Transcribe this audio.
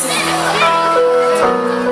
Listen.